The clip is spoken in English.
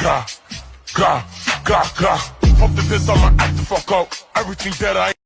Gah, gah, gah, gah! Pump the piss, I'ma act the fuck out. Everything that I